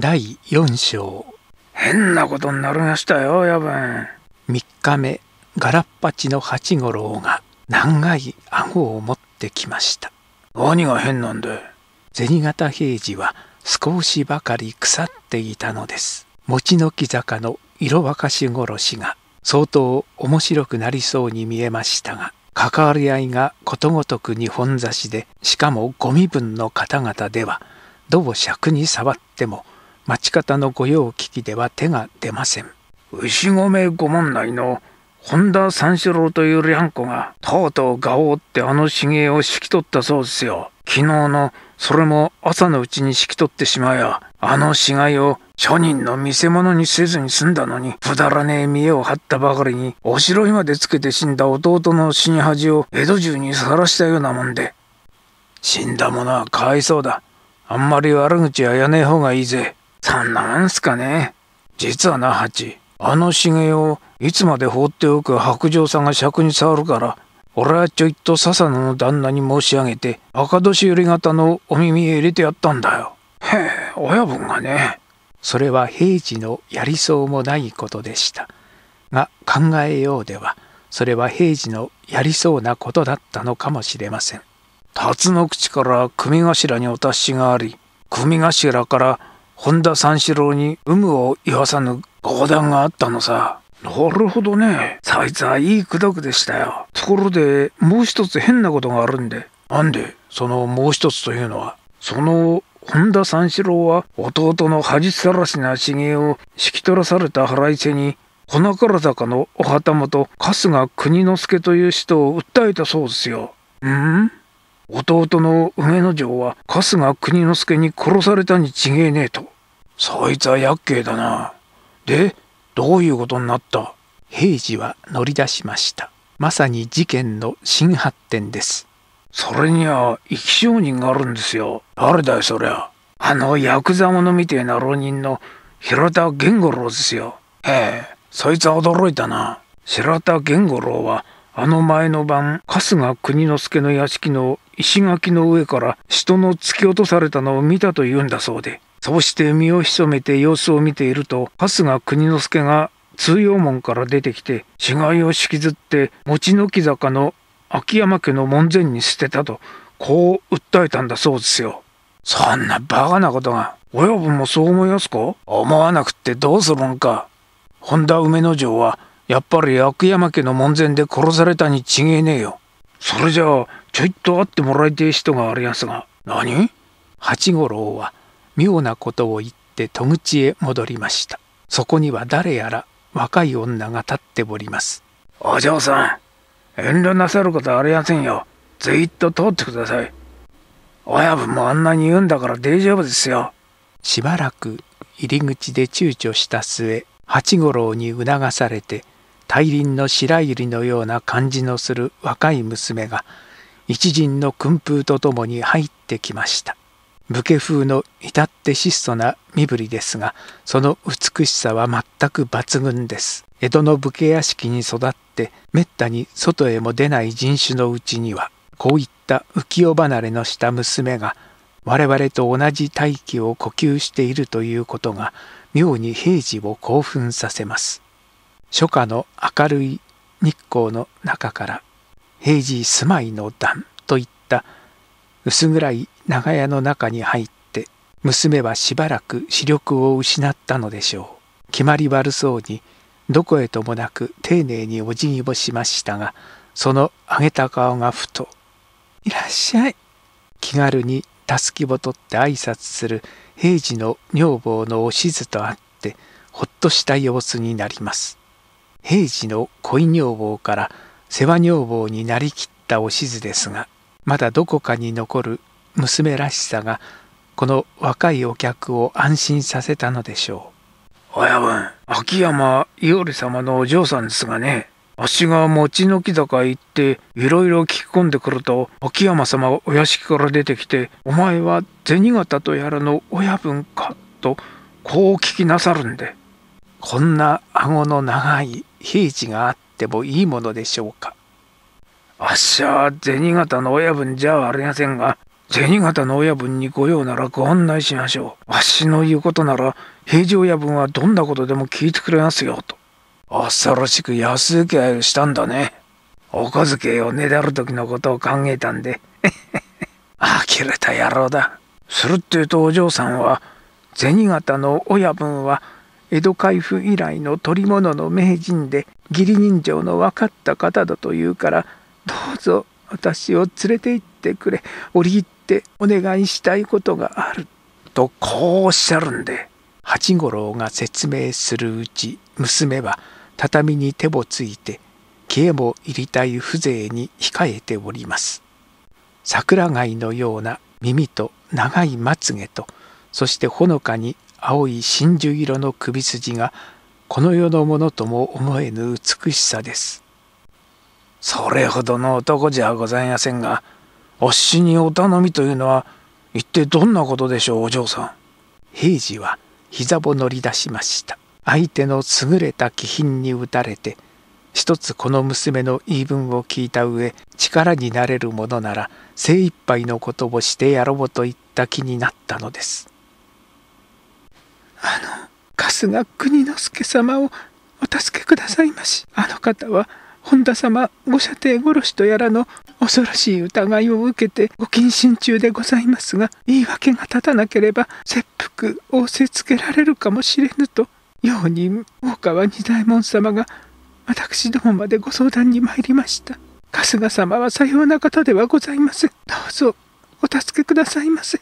第4章。変なことになりましたよ親分3日目ガラッパチの八五郎が長い顎を持ってきました。何が変なんだ銭形平次は少しばかり腐っていたのです。餅の木坂の色沸かし殺しが相当面白くなりそうに見えましたが関わり合いがことごとく日本差しでしかもご身分の方々ではどう尺に触っても町方の御用聞きでは手が出ません。牛込御門内の本田三四郎というりゃんこがとうとうガオってあの茂江を引き取ったそうですよ。昨日のそれも朝のうちに引き取ってしまやあの死骸を庶人の見せ物にせずに済んだのにくだらねえ見栄を張ったばかりにおしろいまでつけて死んだ弟の死に恥を江戸中にさらしたようなもんで。死んだ者はかわいそうだ。あんまり悪口はやねえ方がいいぜ。そんなんすかね実はな八あの茂をいつまで放っておく白状さんが尺に触るから俺はちょいと笹野の旦那に申し上げて赤年寄り型のお耳へ入れてやったんだよ。へえ親分がね。それは平次のやりそうもないことでした。が考えようではそれは平次のやりそうなことだったのかもしれません。辰の口から組頭にお達しがあり組頭から本田三四郎に有無を言わさぬ講談があったのさ。なるほどね。そいつはいい口説でしたよ。ところで、もう一つ変なことがあるんで。なんで、そのもう一つというのは。その、本田三四郎は弟の恥さらしな茂を引き取らされた腹いせに、粉から坂のお旗本、春日国之助という人を訴えたそうですよ。うん？弟の梅之丞は春日国之助に殺されたに違えねえと。そいつは厄介だな。で、どういうことになった？平次は乗り出しました。まさに事件の新発展です。それには生き証人があるんですよ。誰だよそりゃ。あのヤクザ者みてえな浪人の平田源五郎ですよ。ええ、そいつは驚いたな。白田源五郎はあの前の晩春日国之助の屋敷の石垣の上から人の突き落とされたのを見たと言うんだそうでそうして身を潜めて様子を見ていると、春日国之助が通用門から出てきて、死骸を引きずって、餅の木坂の秋山家の門前に捨てたと、こう訴えたんだそうですよ。そんなバカなことが、親分もそう思いますか？思わなくってどうするんか。本田梅之丞は、やっぱり秋山家の門前で殺されたに違えねえよ。それじゃあ、ちょいと会ってもらいてえ人がありやすが。何？八五郎は妙なことを言って戸口へ戻りました。そこには誰やら若い女が立っております。お嬢さん遠慮なさることありませんよ。ずいっと通ってください。親分もあんなに言うんだから大丈夫ですよ。しばらく入り口で躊躇した末八五郎に促されて大輪の白百合のような感じのする若い娘が一陣の訓風とともに入ってきました武家風の至って質素な身振りですがその美しさは全く抜群です。江戸の武家屋敷に育ってめったに外へも出ない人種のうちにはこういった浮世離れのした娘が我々と同じ大気を呼吸しているということが妙に平時を興奮させます。初夏の明るい日光の中から平時住まいの段といった薄暗い長屋の中に入って娘はしばらく視力を失ったのでしょう。決まり悪そうにどこへともなく丁寧にお辞儀をしましたがその上げた顔がふと「いらっしゃい」気軽にたすきを取って挨拶する平次の女房のおしずとあってほっとした様子になります。平次の恋女房から世話女房になりきったおしずですがまだどこかに残る娘らしさがこの若いお客を安心させたのでしょう親分秋山伊織様のお嬢さんですがねあっしが餅の木坂へ行っていろいろ聞き込んでくると秋山様がお屋敷から出てきて「お前は銭形とやらの親分か?」とこう聞きなさるんでこんな顎の長い平地があってもいいものでしょうかあっしゃ銭形の親分じゃありませんが銭形の親分にご用ならご案内しましょう。わしの言うことなら平常親分はどんなことでも聞いてくれますよと。恐ろしく安請け合いをしたんだね。お小遣いをねだる時のことを考えたんで。呆れた野郎だ。するってとお嬢さんは銭形の親分は江戸海部以来の取り物の名人で義理人情の分かった方だというからどうぞ私を連れて行ってくれ。折り入ってお願いしたいことがある。とこうおっしゃるんで八五郎が説明するうち娘は畳に手をついて消えも入りたい風情に控えております。桜貝のような耳と長いまつげとそしてほのかに青い真珠色の首筋がこの世のものとも思えぬ美しさです。それほどの男じゃございませんが、おっしにお頼みというのは一体どんなことでしょう、お嬢さん。平次は膝を乗り出しました。相手の優れた気品に打たれて、一つこの娘の言い分を聞いた上、力になれるものなら精一杯のことをしてやろうといった気になったのです。あの春日国之助様をお助けくださいましあの方は本田様ご舎弟殺しとやらの恐ろしい疑いを受けてご謹慎中でございますが言い訳が立たなければ切腹仰せつけられるかもしれぬとように大川二左衛門様が私どもまでご相談に参りました。春日様はさような方ではございません。どうぞお助けくださいませ。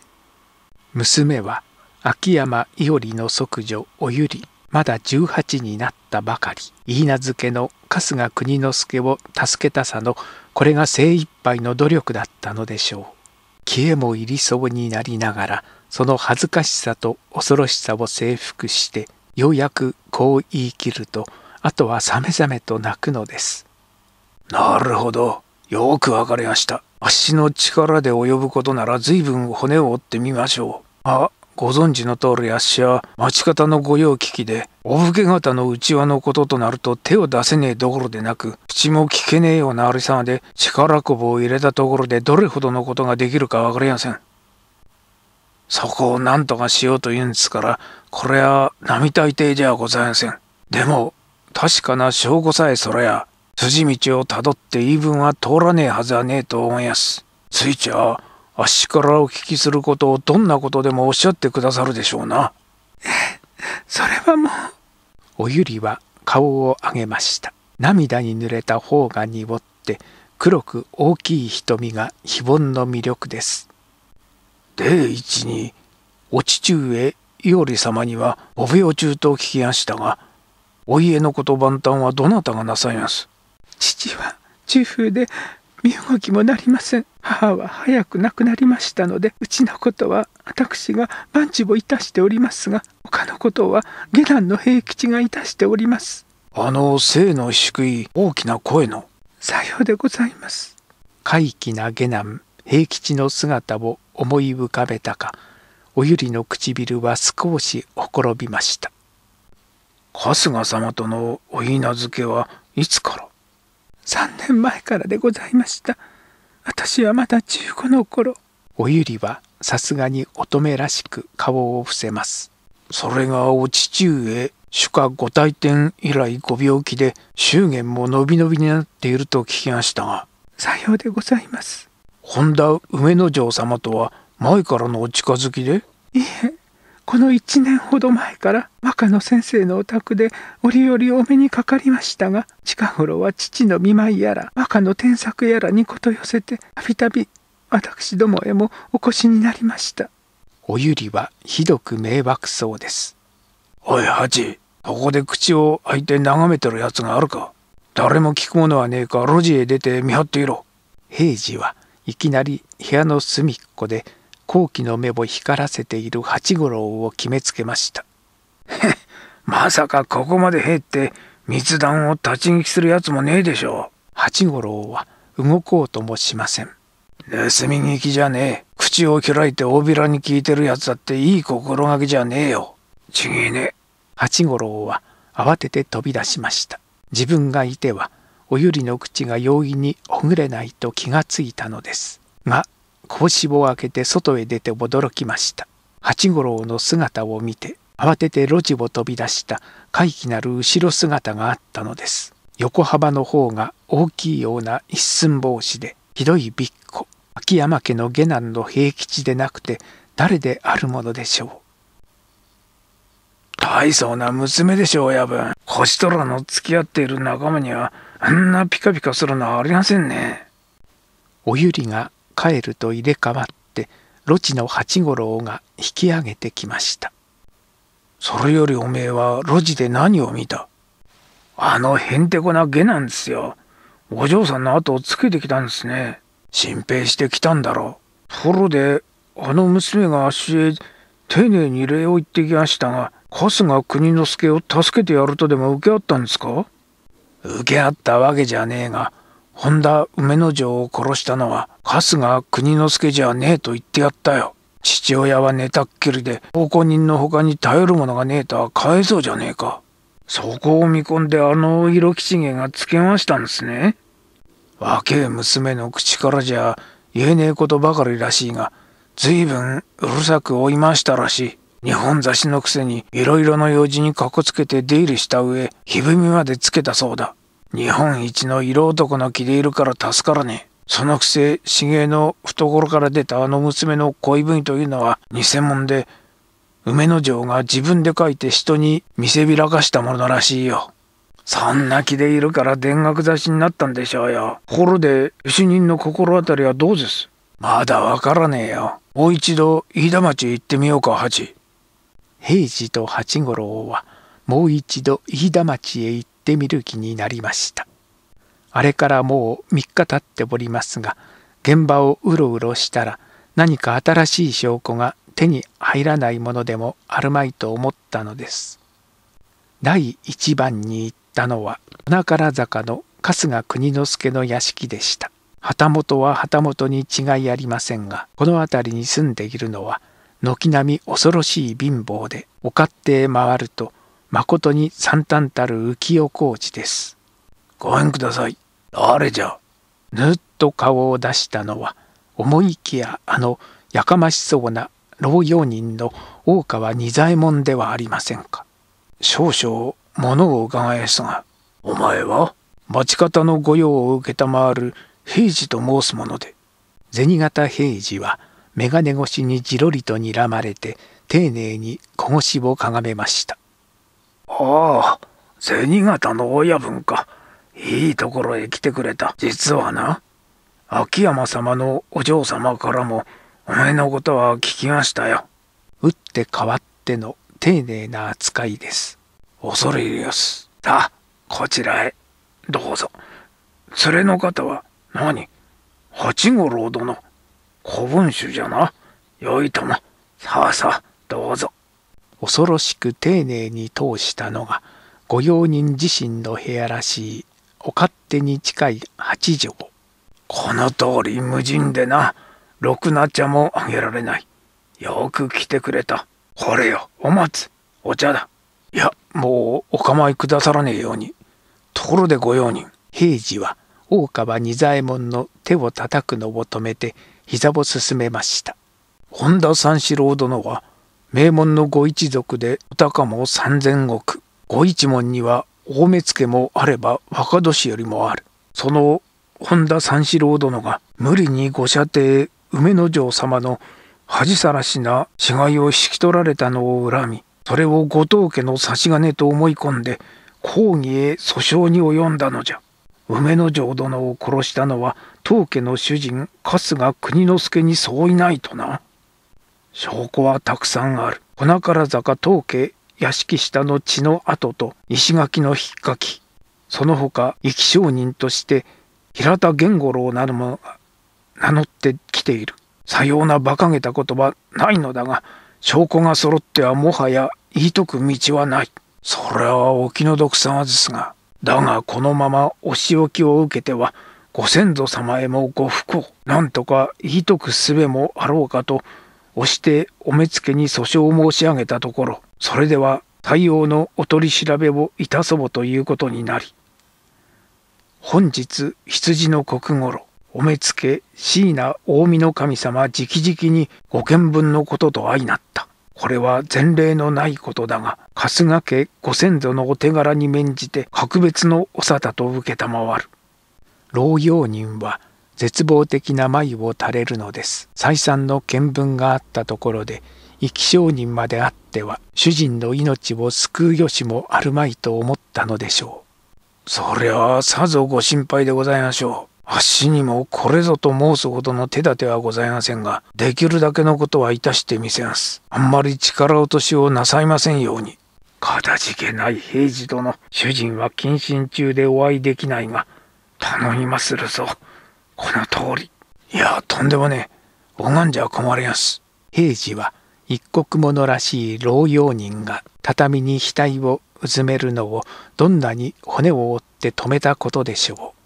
娘は秋山伊織の息女おゆりまだ18になったばかり。許名けの春日国之助を助けたさのこれが精一杯の努力だったのでしょう。消えも入りそうになりながらその恥ずかしさと恐ろしさを征服してようやくこう言い切るとあとはさめざめと泣くのです。なるほど。よくわかりました。足の力で及ぶことなら随分骨を折ってみましょう。あご存知の通りあっしは町方の御用聞きで、お武家方の内輪のこととなると手を出せねえどころでなく、口も聞けねえようなありさまで、力こぶを入れたところでどれほどのことができるかわかりません。そこを何とかしようと言うんですから、これは並大抵じゃございません。でも、確かな証拠さえそれや、筋道をたどって言い分は通らねえはずはねえと思います。ついちゃあっしからお聞きすることをどんなことでもおっしゃってくださるでしょうな。それはもう。おゆりは顔を上げました。涙に濡れた方が濁って黒く大きい瞳が非凡の魅力です。第一にお父上伊織様にはお病中と聞きましたが、お家のこと万端はどなたがなさいます？父は中風で身動きもなりません。母は早く亡くなりましたのでうちのことは私が万事をいたしておりますが他のことは下男の平吉がいたしております。あの生の低い大きな声のさようでございます。怪奇な下男平吉の姿を思い浮かべたかおゆりの唇は少しほころびました。春日様とのお稲漬けはいつから？3年前からでございました。私はまだ15の頃。おゆりはさすがに乙女らしく顔を伏せます。それがお父上主家ご退店以来ご病気で祝言も伸び伸びになっていると聞きましたが。さようでございます。本田梅之丞様とは前からのお近づきで？いえこの1年ほど前から和歌の先生のお宅で折々お目にかかりましたが近頃は父の見舞いやら和歌の添削やらにこと寄せてたびたび私どもへもお越しになりました。おゆりはひどく迷惑そうです。おい八ここで口を開いて眺めてるやつがあるか。誰も聞くものはねえか路地へ出て見張っていろ。平次はいきなり部屋の隅っこで好奇の目を光らせている八五郎を決めつけました。まさかここまで入って密談を立ち聞きするやつもねえでしょう。八五郎は動こうともしません。盗み聞きじゃねえ。口を開いて大びらに聞いてるやつだっていい心がけじゃねえよ。ちげえね。八五郎は慌てて飛び出しました。自分がいてはおゆりの口が容易にほぐれないと気がついたのです。が拳を開けて外へ出て驚きました。八五郎の姿を見て慌てて路地を飛び出した怪奇なる後ろ姿があったのです。横幅の方が大きいような一寸法師でひどいびっこ秋山家の下男の平吉でなくて誰であるものでしょう。大層な娘でしょう親分。星虎の付き合っている仲間にはあんなピカピカするのはありませんね。おゆりが帰ると入れ替わって路地の八五郎が引き上げてきました。それよりおめえは路地で何を見た？あのへんてこな下なんですよ。お嬢さんの後をつけてきたんですね。心配してきたんだろう。ところであの娘が足へ丁寧に礼を言ってきましたが春日国之助を助けてやるとでも受け合ったんですか？受け合ったわけじゃねえが本田梅之丞を殺したのは春日国之助じゃねえと言ってやったよ。父親は寝たっきりで奉公人の他に頼るものがねえとは返そうじゃねえか。そこを見込んであの色吉毛がつけましたんですね。若え娘の口からじゃ言えねえことばかりらしいが随分うるさく追いましたらしい。日本雑誌のくせにいろいろの用事にかこつけて出入りした上ひぶみまでつけたそうだ。日本一の色男の気でいるから助からねえそのくせ茂の懐から出たあの娘の恋文というのは偽物で梅之丞が自分で書いて人に見せびらかしたものらしいよ。そんな気でいるから田楽雑誌になったんでしょうよ。ところで、主任の心当たりはどうです？まだわからねえよ。もう一度飯田町へ行ってみようか、八。平次と八五郎はもう一度飯田町へ行ってみる気になりました。あれからもう3日経っておりますが、現場をうろうろしたら何か新しい証拠が手に入らないものでもあるまいと思ったのです。第一番に行ったのは花から坂の春日国之助の屋敷でした。旗本は旗本に違いありませんがこの辺りに住んでいるのは軒並み恐ろしい貧乏でお勝手へ回るとまことに惨憺たる浮世小路です。ご縁ください。誰じゃぬっと顔を出したのは思いきやあのやかましそうな老用人の大川仁左衛門ではありませんか。少々物を伺えすが、お前は？町方の御用を承る平次と申すもので。銭形平次は眼鏡越しにじろりと睨まれて丁寧に小腰をかがめました。ああ、銭形の親分か。いいところへ来てくれた。実はな、秋山様のお嬢様からもお前のことは聞きましたよ。打って変わっての丁寧な扱いです。恐れ入ります。さあ、こちらへ。どうぞ。連れの方は何？八五郎殿。古文書じゃな。よいとも。さあさあ、どうぞ。恐ろしく丁寧に通したのが、御用人自身の部屋らしい、お勝手に近い八畳。この通り無人でな。ろくな茶もあげられない。よく来てくれた。これよ、お松。お茶だ。いや、もうお構いくださらねえように。ところで御用人。平次は大川仁左衛門の手を叩くのを止めて膝を進めました。本田三四郎殿は名門のご一族でお高も三千石。ご一門には大目付もあれば若年よりもある。その本田三四郎殿が無理にご舎弟梅之丞様の恥さらしな死骸を引き取られたのを恨みそれを後藤家の差し金と思い込んで公儀へ訴訟に及んだのじゃ梅之丞殿を殺したのは当家の主人春日国之助に相違ないとな証拠はたくさんある粉から坂当家屋敷下の血の跡と石垣の引っかきその他生き証人として平田源五郎なども名乗ってきている。さような馬鹿げた言葉ないのだが、証拠が揃ってはもはや言い解く道はない。それはお気の毒さまですが、だがこのままお仕置きを受けては、ご先祖様へもご不幸、なんとか言い解く術もあろうかと、押してお目付に訴訟を申し上げたところ、それでは対応のお取り調べをいたそぼということになり、本日羊の刻頃、お目付椎名近江の神様直々にご見分のことと相なった。これは前例のないことだが、春日家ご先祖のお手柄に免じて格別のお沙汰と承る。老用人は絶望的な眉を垂れるのです。再三の見聞があったところで、生き証人まであっては、主人の命を救うよしもあるまいと思ったのでしょう。そりゃあさぞご心配でございましょう。あっしにもこれぞと申すほどの手立てはございませんが、できるだけのことはいたしてみせます。あんまり力落としをなさいませんように。かたじけない平次殿、主人は謹慎中でお会いできないが、頼みまするぞ。この通り。いや、とんでもねえ。拝んじゃ困ります。平次は一国者らしい老用人が畳に額をうずめるのをどんなに骨を折って止めたことでしょう。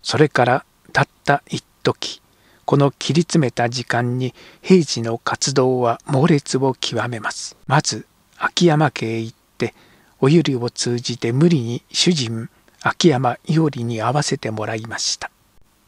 それからたった一時この切り詰めた時間に平治の活動は猛烈を極めます。まず秋山家へ行っておゆりを通じて無理に主人秋山伊織に会わせてもらいました。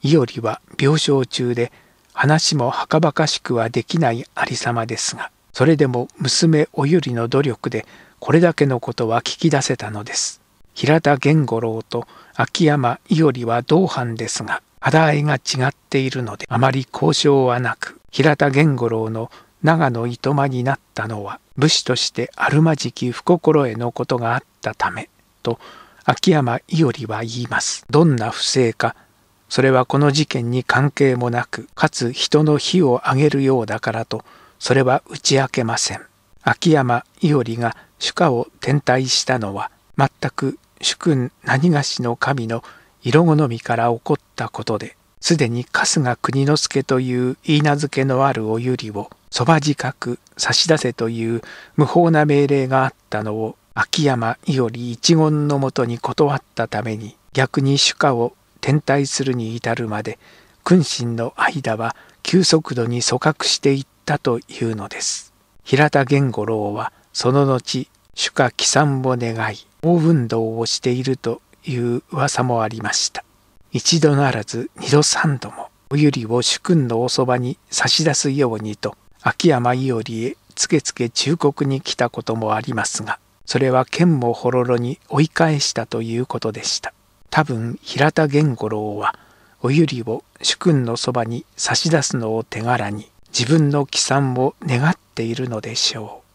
伊織は病床中で話もはかばかしくはできないありさまですがそれでも娘おゆりの努力でこれだけのことは聞き出せたのです。平田源五郎と秋山伊織は同伴ですが肌合いが違っているのであまり交渉はなく平田源五郎の長野糸間になったのは武士としてあるまじき不心得のことがあったためと秋山伊織は言います。どんな不正かそれはこの事件に関係もなくかつ人の火を上げるようだからとそれは打ち明けません。秋山伊織が主家を転退したのは全く主君何がしの神の色好みから起こったことですでに春日国之助という言い名付けのあるおゆりをそば近く差し出せという無法な命令があったのを秋山伊織一言のもとに断ったために逆に主家を転退するに至るまで君臣の間は急速度に組閣していったというのです。平田源五郎はその後主家帰参を願い大運動をしているという噂もありました一度ならず二度三度もおゆりを主君のおそばに差し出すようにと秋山伊織へつけつけ忠告に来たこともありますがそれは剣もほろろに追い返したということでした。多分平田源五郎はおゆりを主君のそばに差し出すのを手柄に自分の帰参を願っているのでしょう。